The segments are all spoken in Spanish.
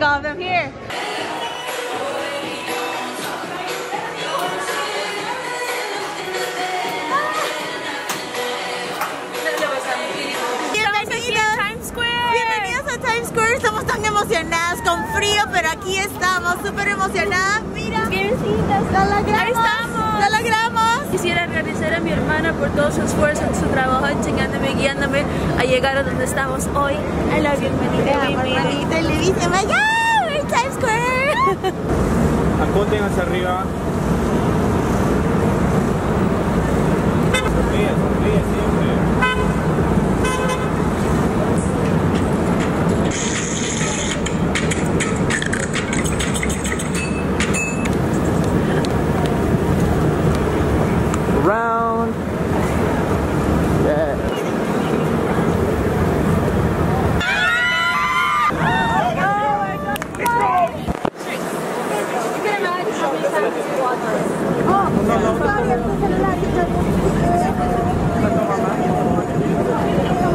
take ¡Bienvenidos a them here. estamos tan emocionadas, con frío, pero aquí estamos, súper emocionadas. Mira, Qué la Ahí estamos mi hermana por todo su esfuerzo, su trabajo, enseñándome, guiándome a llegar a donde estamos hoy. I love you, hermanita. y le dice, ¡Vaya! Times Square! Acoten hacia arriba.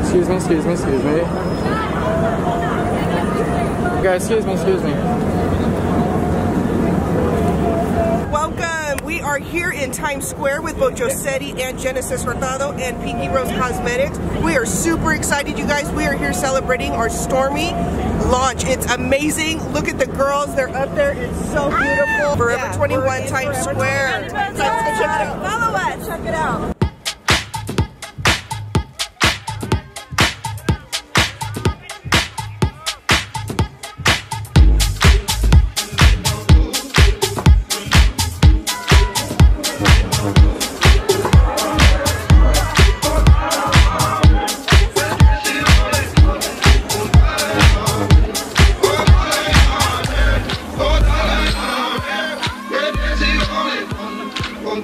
Excuse me, excuse me, excuse me. Okay, excuse me, excuse me. Times Square with both Josetti and Genesis Hurtado and Pinky Rose Cosmetics. We are super excited, you guys. We are here celebrating our Stormy launch. It's amazing. Look at the girls. They're up there. It's so beautiful. Ah! Forever yeah, 21 Times Square. Follow us. Check it out.